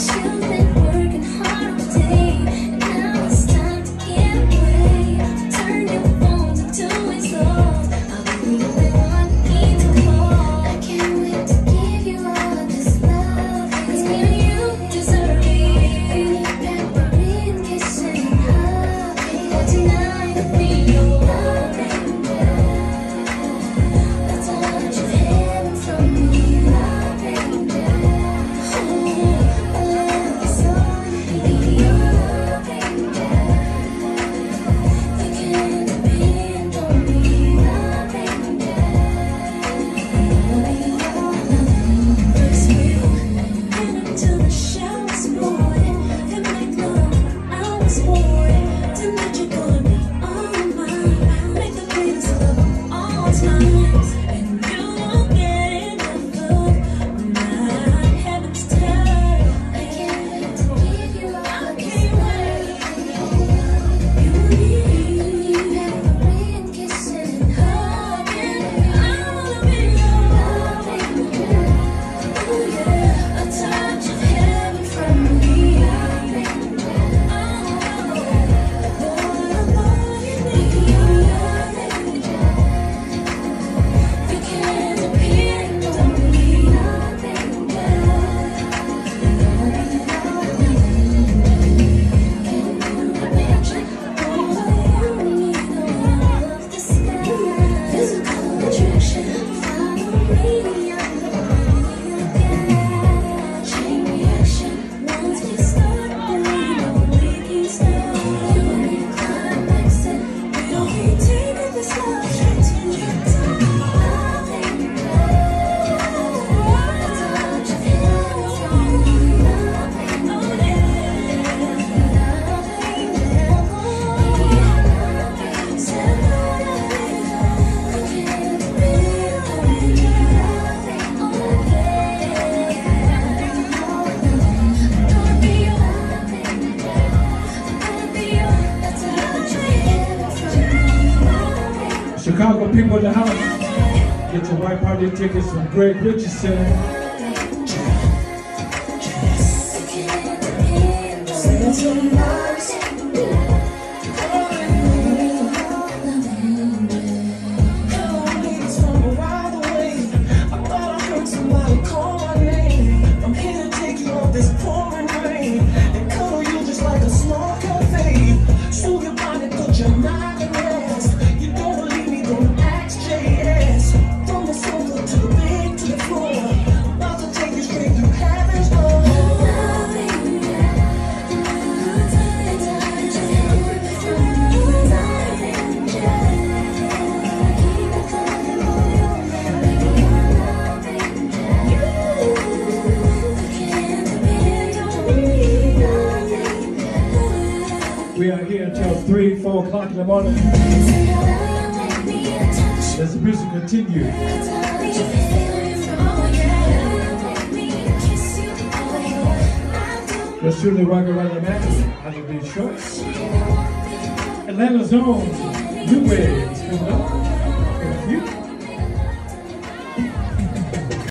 Something Chicago people in the house. Get your white party tickets from Greg Richardson. Yes. here until 3, 4 o'clock in the morning. As the music continues. Let's truly rock around the man! I'm will be short. Atlanta's own new waves coming up in a.